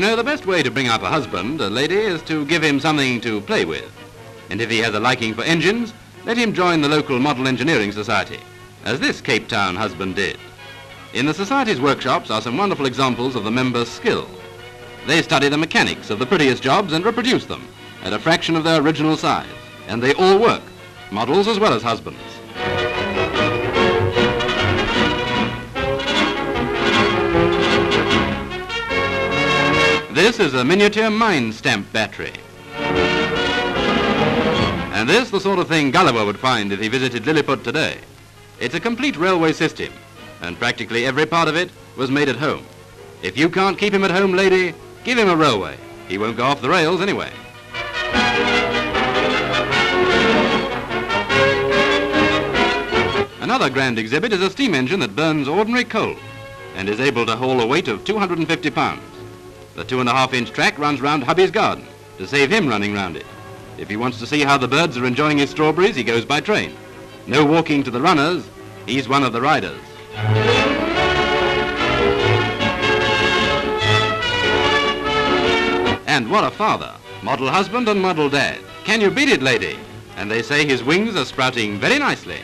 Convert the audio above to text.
the best way to bring up a husband, a lady, is to give him something to play with. And if he has a liking for engines, let him join the local Model Engineering Society, as this Cape Town husband did. In the Society's workshops are some wonderful examples of the members' skill. They study the mechanics of the prettiest jobs and reproduce them at a fraction of their original size. And they all work, models as well as husbands. This is a miniature mine stamp battery. And this the sort of thing Gulliver would find if he visited Lilliput today. It's a complete railway system, and practically every part of it was made at home. If you can't keep him at home, lady, give him a railway. He won't go off the rails anyway. Another grand exhibit is a steam engine that burns ordinary coal and is able to haul a weight of 250 pounds. The two and a half inch track runs round hubby's garden to save him running round it. If he wants to see how the birds are enjoying his strawberries, he goes by train. No walking to the runners, he's one of the riders. And what a father, model husband and model dad. Can you beat it, lady? And they say his wings are sprouting very nicely.